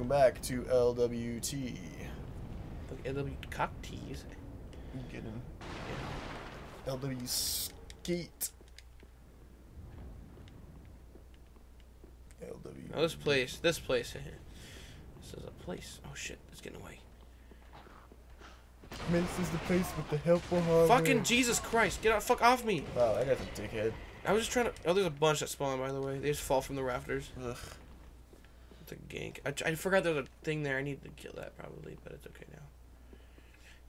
welcome back to LWT. Look, LW cock tease. Getting LW Skeet. LW. Oh, this place, this place. This is a place. Oh shit, it's getting away. Man, this is the place with the helpful hardware. Fucking Jesus Christ, get out, fuck off me. Wow, I got a dickhead. I was just trying to. Oh, there's a bunch that spawn, by the way. They just fall from the rafters. Ugh. A gank. I, I forgot there was a thing there. I need to kill that probably, but it's okay now.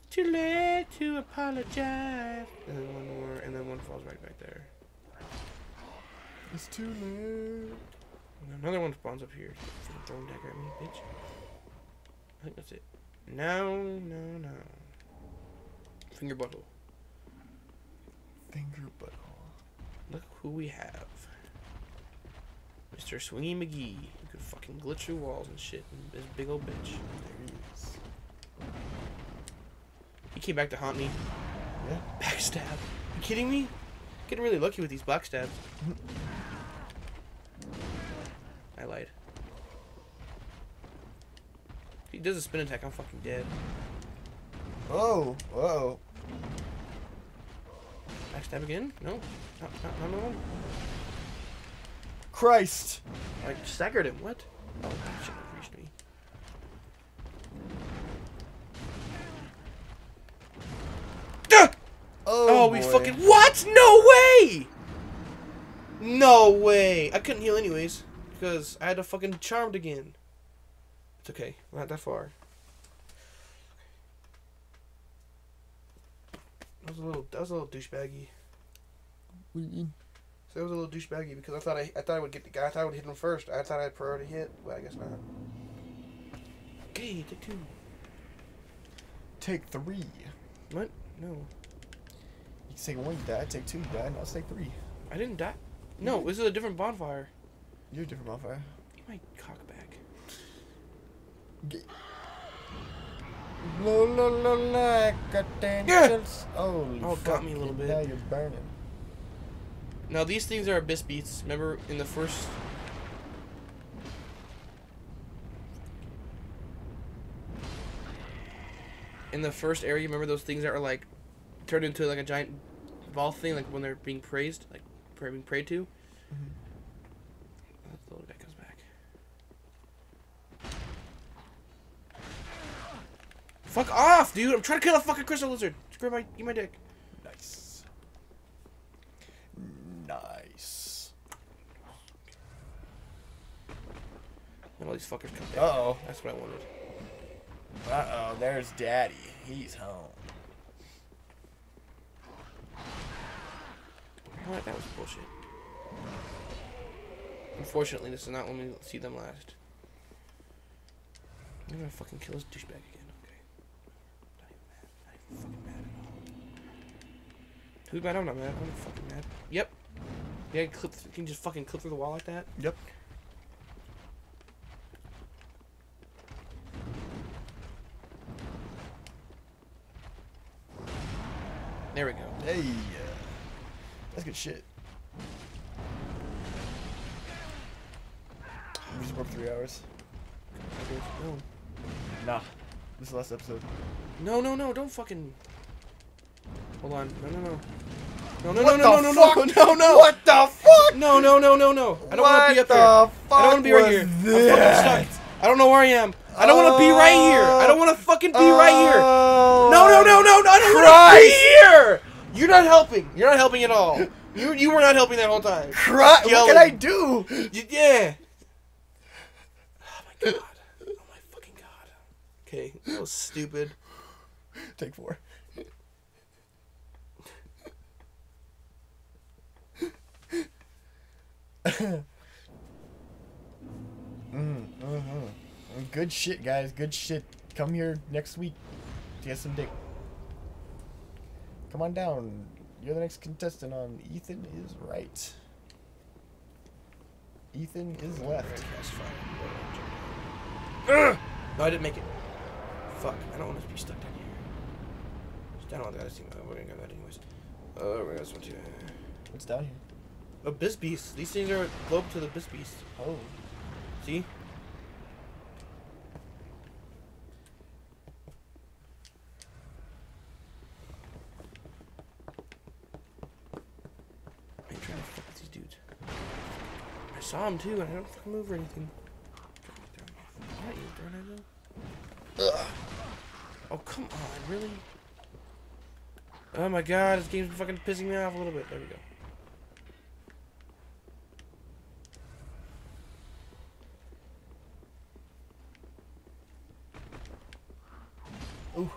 Too late to apologize. And then one more, and then one falls right back there. It's too late. And another one spawns up here. Throwing dagger at me, bitch. I think that's it. No, no, no. Finger butthole. Finger butthole. Look who we have. Mr. Swingy McGee. Who can fucking glitch through walls and shit. And this big old bitch. There he is. He came back to haunt me. Yeah. Backstab. You kidding me? Getting really lucky with these backstabs. I lied. He does a spin attack, I'm fucking dead. Oh, whoa. Backstab again? No. Not, not, not, no. Christ. I staggered him. What? Oh, that shouldn't have reached me. Oh, Oh, we fucking what? No way! No way! I couldn't heal anyways because I had a fucking charmed again. It's okay. We're not that far. That was a little. That was a little douchebaggy. We- So that was a little douchebaggy because I thought I, I thought I would get the guy. I thought I would hit him first. I thought I had priority hit, but I guess not. Okay, take two. Take three. What? No, You take one, you die. Take two, you die. Now let's take three. I didn't die. No, this is a different bonfire. You're a different bonfire. Get my cock back. La la la like a tangents. Holy Oh, it got me a little bit. Now you're burning. Now these things are abyss beasts. Remember in the first. In the first area, remember those things that are like turned into like a giant ball thing, like when they're being praised, like being prayed to. That's the little guy comes back. Fuck off, dude! I'm trying to kill a fucking crystal lizard. Screw my, eat my dick. And all these fuckers come Uh oh. That's what I wanted. Uh oh. There's Daddy. He's home. What? That was bullshit. Unfortunately, this is not when we see them last. I'm gonna fucking kill this douchebag again. Okay. Not even mad. Not even fucking mad at all. Who's mad? I'm not mad. I'm not fucking mad. Yep. Yeah, clip. You can just fucking clip through the wall like that. Yep. There we go. Hey. uh, That's good shit. We just worked three hours. No. Nah. This is the last episode. No, no, no! Don't fucking. Hold on. No, no, no. No, no, What no, no, the no, no, fuck? no, no, no! What the fuck? No, no, no, no, no! I don't want to be up What here. the fuck I don't want to be right here. I'm that? fucking stuck. I don't know where I am. I don't want to be right here. I don't want to fucking be right here. No, no, no, no, no! I don't want to Christ. be here. You're not helping. You're not helping at all. You you were not helping that whole time. Cry- what can I do? Y- yeah. Oh my god. Oh my fucking god. Okay, that was stupid. Take four. mm, hmm Good shit, guys. Good shit. Come here next week to get some dick. Come on down. You're the next contestant on Ethan is right. Ethan is left. No, I didn't make it. Fuck. I don't want to be stuck down here. I don't want that. to We're gonna go that anyways. Oh, gonna this one too. What's down here? Oh, abyss beasts. These things are globe to the abyss beast. Oh. See? Saw him too, and I don't fucking move or anything. You, I Oh, come on, really? Oh my god, this game's fucking pissing me off a little bit. There we go. Ooh.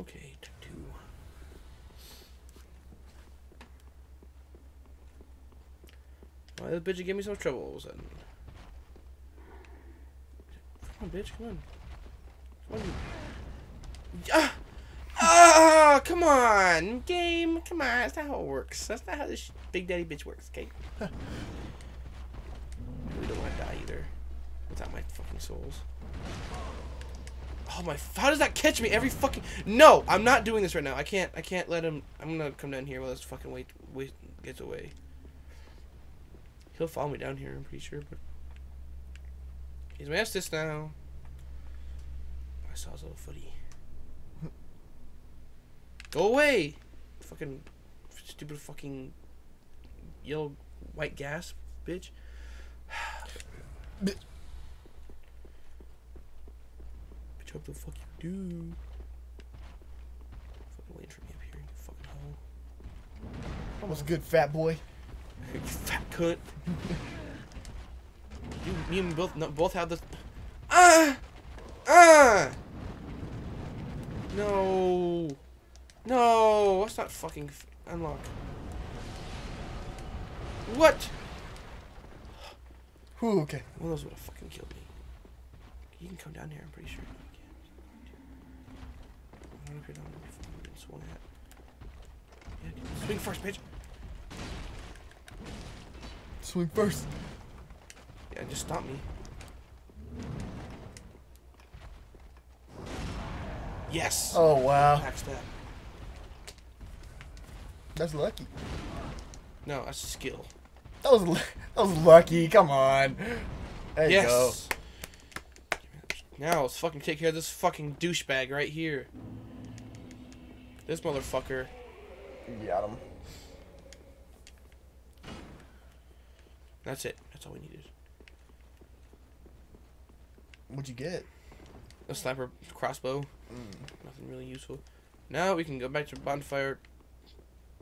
Okay, take two. Why the bitch give me so much trouble all of a sudden? Come on, bitch, come on. Come on. you- Ah! Ah! Come on! Game! Come on, that's not how it works. That's not how this Big Daddy bitch works, okay? we don't want to die either. Without my fucking souls. Oh my! How does that catch me every fucking? No, I'm not doing this right now. I can't. I can't let him. I'm gonna come down here while this fucking wait wait gets away. He'll follow me down here. I'm pretty sure, but he's my this now. I saw his little footy. Go away! Fucking stupid fucking yellow white gas, bitch. bitch, what the fuck you do? Fucking waiting for me up here, you fucking hoe. What's good, fat boy? Fat cunt. you, me and both, no, both have this. Ah! Ah! No. No, let's not fucking f- unlock. What? Whew, okay. One of those would have fucking killed me. You can come down here, I'm pretty sure. I don't know if you're down there before I'm getting swung at. Yeah, dude, swing first, bitch. Swing first. Yeah, just stop me. Yes. Oh wow, step. that's lucky. No, that's a skill. That was that was lucky. Come on. There you go. yes. Now let's fucking take care of this fucking douchebag right here. This motherfucker. Got him. That's it. That's all we needed. What'd you get? A sniper crossbow. Mm. Nothing really useful. Now we can go back to bonfire,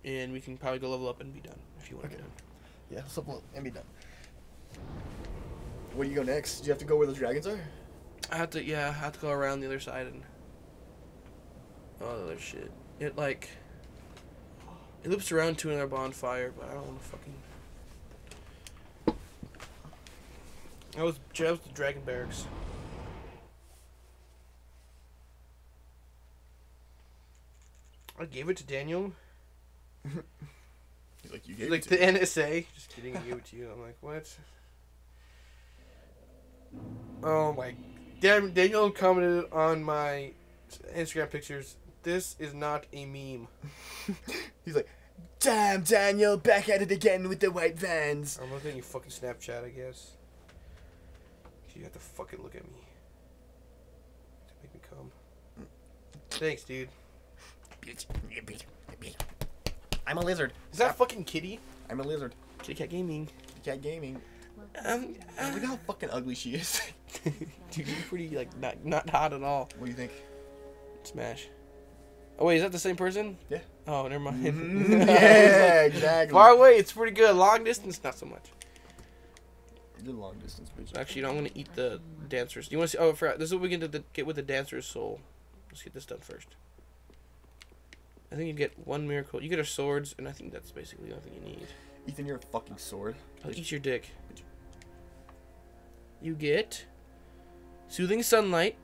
and we can probably go level up and be done if you want to Okay. be done. Yeah, up and be done. Where do you go next? Do you have to go where the dragons are? I have to, yeah, I have to go around the other side and all the other shit. It like it loops around to another bonfire, but I don't want to fucking. I was that was the dragon barracks. I gave it to Daniel. He's like, you gave like it the to me. NSA. Just kidding, I gave it to you. I'm like, what? Oh my! Damn, Daniel commented on my Instagram pictures. This is not a meme. He's like, damn, Daniel, back at it again with the white vans. I'm looking at your fucking Snapchat, I guess. You have to fucking look at me. To make me come. Thanks, dude. I'm a lizard. Is that fucking Kitty? I'm a lizard. Kitty Cat Gaming. Cat gaming. Um, Look how fucking ugly she is. dude, you're pretty like not not hot at all. what do you think? Smash. Oh wait, is that the same person? Yeah. Oh, never mind. yeah, exactly. Far away, it's pretty good. Long distance, not so much. Good long distance, bitch. Actually, you know, I'm gonna eat the dancers. You want to see? Oh, I forgot. This is what we get to the, get with the dancer's soul. Let's get this done first. I think you get one miracle. You get our swords, and I think that's basically the only thing you need. Ethan, you're a fucking sword. I'll eat your dick. You get soothing sunlight,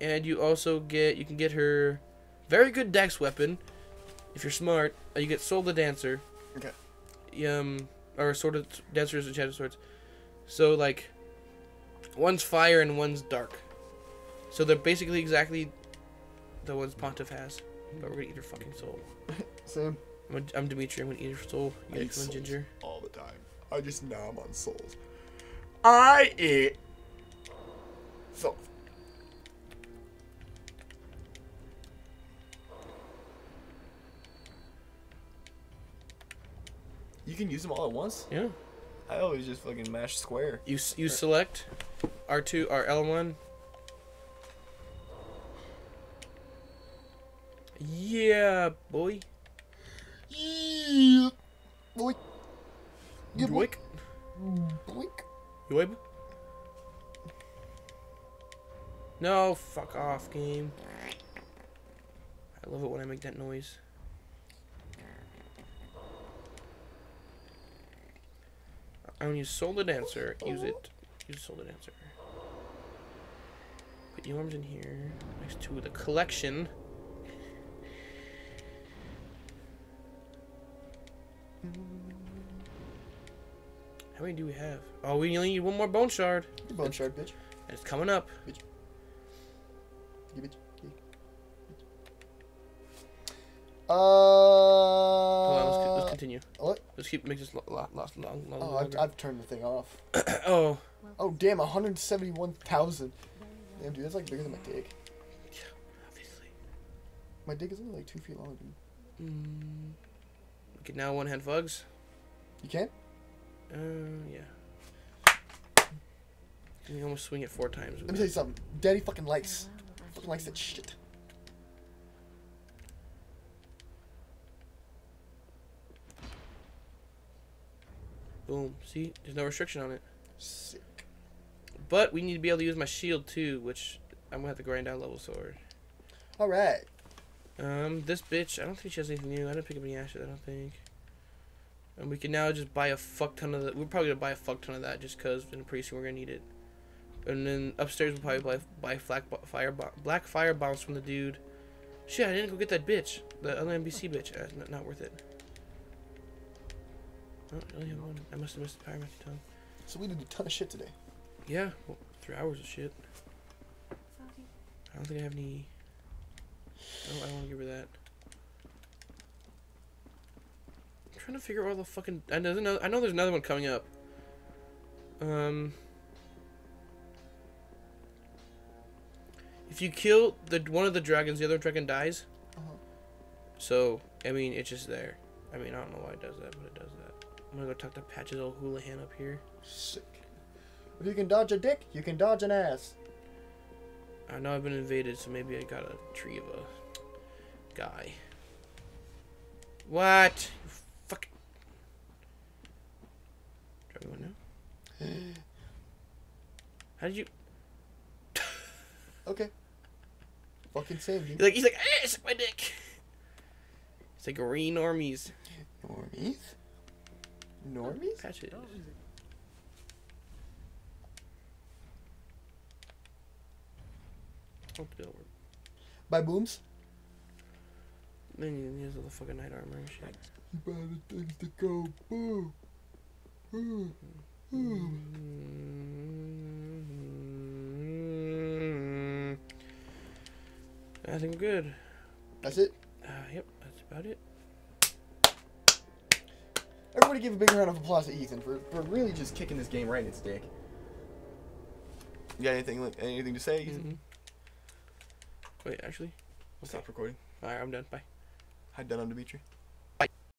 and you also get you can get her very good dex weapon. If you're smart, you get soul the dancer. Okay. Um, or sword of dancers and shadow swords. So like, one's fire and one's dark. So they're basically exactly the ones Pontiff has. But we're gonna eat her fucking soul. Same. I'm, a, I'm Dimitri. I'm gonna eat her soul. I You eat guys want souls ginger? all the time. I just nom on souls. I eat. So. You can use them all at once? Yeah. I always just fucking mash square. You s- you select R2 or L1. Yeah, boy. Yeah. Boink. Yeah, Yoink. Boink. Yoib. No, fuck off, game. I love it when I make that noise. I want to use the Dancer. Use it. Use the Dancer. Put your arms in here next to the collection. How many do we have? Oh, we only need one more bone shard. Bone shard, bitch. And it's coming up. Bitch. You. Uh. Continue. what? Let's keep make this lo- last long, long, Oh, I've. I've turned the thing off. oh, Oh, damn, 171,000. Damn, dude, that's like bigger than my dick. Yeah, obviously. My dick is only like two feet long, dude. Mm. Can now one hand fugs. You can? Uh, yeah. You can almost swing it four times. Let me tell you something. Daddy fucking likes. Fucking likes that shit. Boom. See, there's no restriction on it. Sick. But we need to be able to use my shield too, which I'm gonna have to grind down level sword. Alright. Um, this bitch, I don't think she has anything new. I didn't pick up any ashes, I don't think. And we can now just buy a fuck ton of that. We're probably gonna buy a fuck ton of that just because in the pretty soon we're gonna need it. And then upstairs we'll probably buy, buy black fire black fire bombs from the dude. Shit, I didn't go get that bitch. The other NPC bitch. Uh, not, not worth it. Oh, I only have one. I must have missed the pyromancy tongue. So we did a ton of shit today. Yeah, well, three hours of shit. I don't think I have any. Oh, I don't want to give her that. I'm trying to figure out all the fucking. I know, there's another, I know there's another one coming up. Um. If you kill the one of the dragons, the other dragon dies. Uh-huh. So I mean, it's just there. I mean, I don't know why it does that, but it does that. I'm gonna go talk to Patches old Houlihan up here. Sick. If you can dodge a dick, you can dodge an ass. I know I've been invaded, so maybe I got a tree of a guy. What? You fuck. Do everyone know? How did you? Okay. Fucking same, He's like, he's like, eh, suck my dick. It's like green normies. Normies? Normies? Patches. Oh, that'll work. By booms? Then he use all the fucking knight armor and shit. Better things to go. Boo. Boo. Boo. Mm-hmm. I think we're good. That's it. Uh, yep, that's about it. Everybody give a big round of applause to Ethan for, for really just kicking this game right in its dick. You got anything anything to say, Ethan? Mhm. Wait, actually, Stop recording. alright, I'm done. Bye. Hi, done on Dimitri.